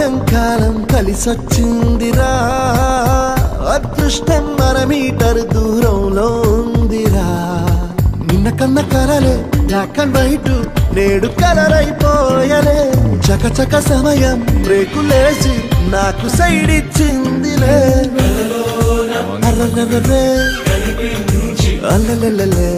సాయంకాలం కలిసొచ్చిందిరా. అదృష్టం మన మీటర్ దూరంలో ఉందిరా. నిన్న కన్న కలలే బ్లాక్ అండ్ వైట్ నేడు కలర్ అయిపోయలే చకచక సమయం బ్రేకులేసి నాకు సైడ్ ఇచ్చిందిలే. అల్లలే అల్లలల్లలే.